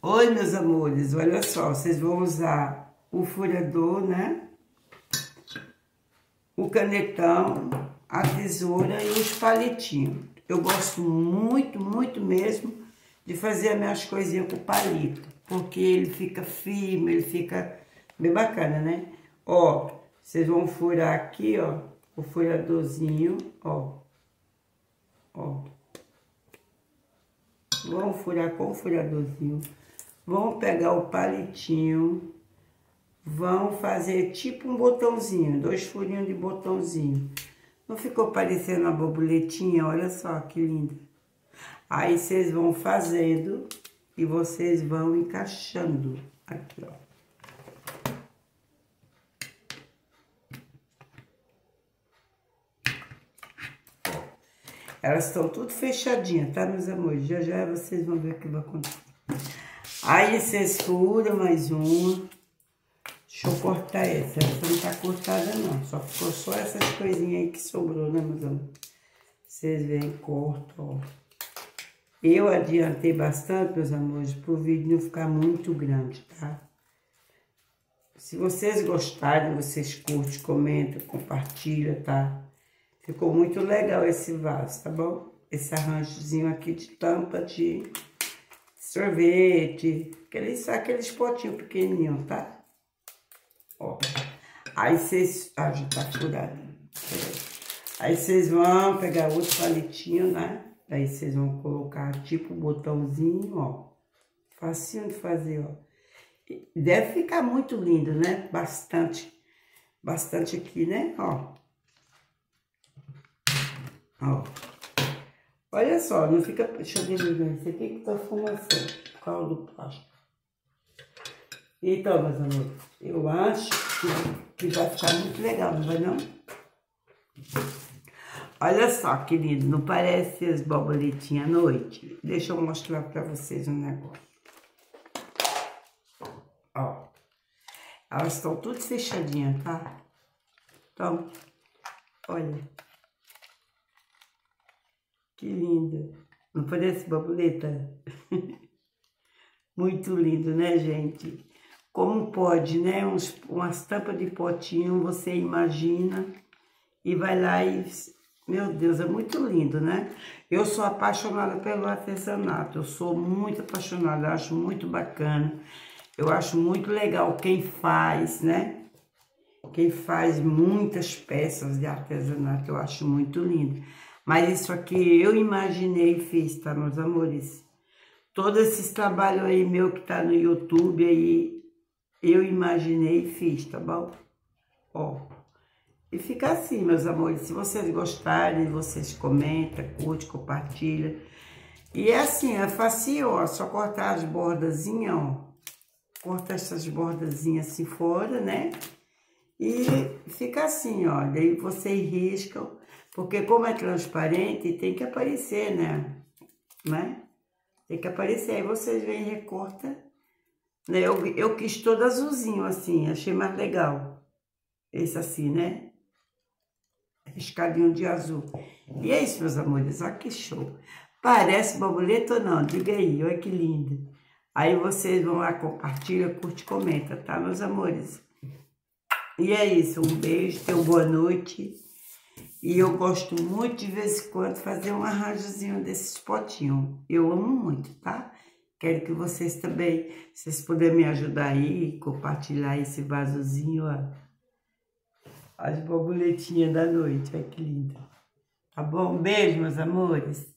Oi, meus amores, olha só, vocês vão usar o furador, né? O canetão, a tesoura e os palitinhos. Eu gosto muito, muito mesmo de fazer as minhas coisinhas com palito, porque ele fica firme, ele fica bem bacana, né? Ó, vocês vão furar aqui, ó, o furadorzinho, ó, ó. Vão furar com o furadorzinho. Vão pegar o palitinho, vão fazer tipo um botãozinho, dois furinhos de botãozinho. Não ficou parecendo uma borboletinha? Olha só que linda. Aí vocês vão fazendo e vocês vão encaixando aqui, ó. Elas estão tudo fechadinhas, tá, meus amores? Já já vocês vão ver o que vai acontecer. Aí furam mais uma. Deixa eu cortar essa. Essa não tá cortada não. Só ficou só essas coisinhas aí que sobrou, né, meus amores? Vocês veem, cortam, ó. Eu adiantei bastante, meus amores, para o vídeo não ficar muito grande, tá? Se vocês gostarem, vocês curtem, comentam, compartilham, tá? Ficou muito legal esse vaso, tá bom? Esse arranjozinho aqui de tampa de sorvete, aqueles, aqueles potinhos pequenininhos, tá? Ó. Aí vocês... Ah, já tá furado. Aí vocês vão pegar outro palitinho, né? Daí vocês vão colocar tipo um botãozinho, ó. Facinho de fazer, ó. Deve ficar muito lindo, né? Bastante. Bastante aqui, né? Ó. Ó. Olha só, não fica... Deixa eu esse aqui que tá fumaçando. Qual do plástico? Então, meus amores, eu acho que, que vai ficar muito legal, não vai não? Olha só, querido, não parece as borboletinhas à noite? Deixa eu mostrar pra vocês um negócio. Ó, elas estão tudo fechadinhas, tá? Então, olha. Que linda. Não parece borboleta? Muito lindo, né, gente? Como pode, né? Umas tampas de potinho, você imagina e vai lá e meu Deus, é muito lindo, né? Eu sou apaixonada pelo artesanato, eu sou muito apaixonada, eu acho muito bacana. Eu acho muito legal quem faz, né? Quem faz muitas peças de artesanato, eu acho muito lindo. Mas isso aqui eu imaginei e fiz, tá, meus amores? Todos esses trabalhos aí meu que tá no YouTube aí, eu imaginei e fiz, tá bom? Ó. E fica assim, meus amores. Se vocês gostarem, vocês comentam, curte, compartilha. E é assim, é fácil, ó. Só cortar as bordazinhas, ó. Corta essas bordazinhas assim fora, né? E fica assim, ó. Daí vocês riscam. Porque como é transparente, tem que aparecer, né? Né? Tem que aparecer. Aí vocês vêm e recorta. Né? Eu, eu quis todo azulzinho, assim. Achei mais legal. Esse assim, né? riscadinho de azul. E é isso, meus amores, olha que show. Parece borboleta ou não? Diga aí, olha que linda. Aí vocês vão lá, compartilha, curte, comenta, tá, meus amores? E é isso, um beijo, tenham boa noite. E eu gosto muito de vez em quando fazer um arranjozinho desses potinhos. Eu amo muito, tá? Quero que vocês também, vocês puderem me ajudar aí, compartilhar esse vasozinho, ó as borboletinhas da noite. Olha que linda. Tá bom? Beijo, meus amores.